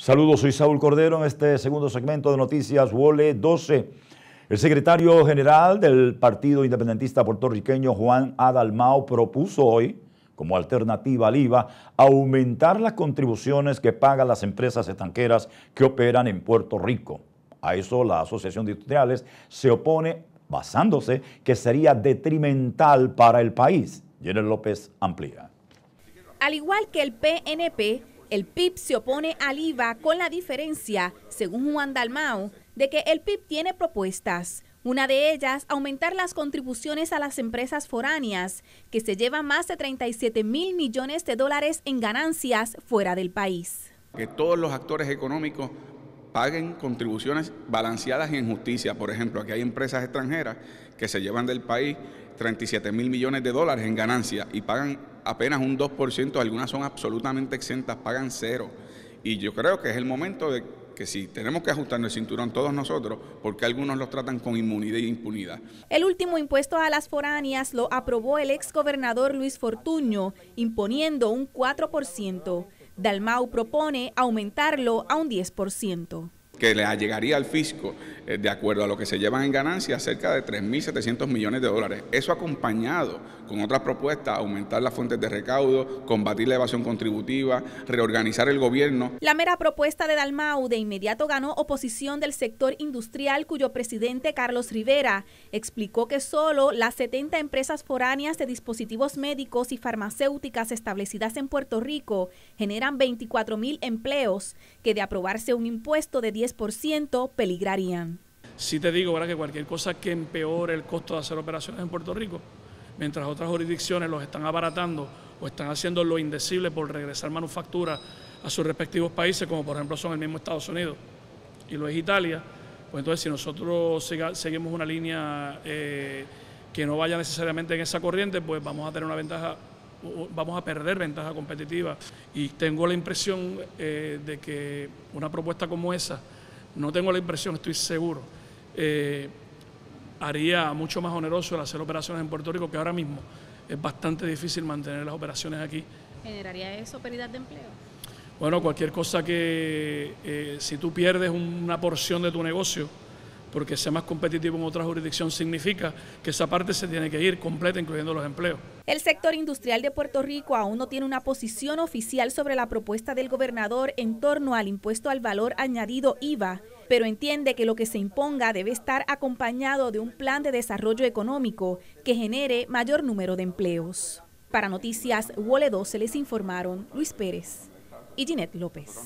Saludos, soy Saúl Cordero en este segundo segmento de Noticias WOLE 12. El secretario general del Partido Independentista Puertorriqueño, Juan Adalmao, propuso hoy, como alternativa al IVA, aumentar las contribuciones que pagan las empresas extranjeras que operan en Puerto Rico. A eso la Asociación de Industriales se opone basándose que sería detrimental para el país. Jenner López amplía. Al igual que el PNP, el PIB se opone al IVA con la diferencia, según Juan Dalmau, de que el PIB tiene propuestas. Una de ellas, aumentar las contribuciones a las empresas foráneas, que se llevan más de 37 mil millones de dólares en ganancias fuera del país. Que todos los actores económicos paguen contribuciones balanceadas y en justicia. Por ejemplo, aquí hay empresas extranjeras que se llevan del país 37 mil millones de dólares en ganancias y pagan apenas un 2%, algunas son absolutamente exentas, pagan cero. Y yo creo que es el momento de que si tenemos que ajustarnos el cinturón todos nosotros, porque algunos los tratan con inmunidad e impunidad. El último impuesto a las foráneas lo aprobó el ex gobernador Luis Fortuño, imponiendo un 4%. Dalmau propone aumentarlo a un 10% que le llegaría al fisco, eh, de acuerdo a lo que se llevan en ganancias, cerca de 3.700 millones de dólares. Eso acompañado con otras propuestas, aumentar las fuentes de recaudo, combatir la evasión contributiva, reorganizar el gobierno. La mera propuesta de Dalmau de inmediato ganó oposición del sector industrial, cuyo presidente Carlos Rivera explicó que solo las 70 empresas foráneas de dispositivos médicos y farmacéuticas establecidas en Puerto Rico generan 24 mil empleos, que de aprobarse un impuesto de 10 ciento peligrarían. Sí te digo ¿verdad? que cualquier cosa que empeore el costo de hacer operaciones en Puerto Rico, mientras otras jurisdicciones los están abaratando o están haciendo lo indecible por regresar manufactura a sus respectivos países, como por ejemplo son el mismo Estados Unidos y lo es Italia, pues entonces si nosotros seguimos una línea eh, que no vaya necesariamente en esa corriente, pues vamos a tener una ventaja vamos a perder ventaja competitiva y tengo la impresión eh, de que una propuesta como esa no tengo la impresión, estoy seguro, eh, haría mucho más oneroso el hacer operaciones en Puerto Rico, que ahora mismo es bastante difícil mantener las operaciones aquí. ¿Generaría eso pérdida de empleo? Bueno, cualquier cosa que eh, si tú pierdes una porción de tu negocio, porque sea más competitivo en otra jurisdicción significa que esa parte se tiene que ir completa, incluyendo los empleos. El sector industrial de Puerto Rico aún no tiene una posición oficial sobre la propuesta del gobernador en torno al impuesto al valor añadido IVA, pero entiende que lo que se imponga debe estar acompañado de un plan de desarrollo económico que genere mayor número de empleos. Para Noticias Wole 2 se les informaron Luis Pérez y Ginette López.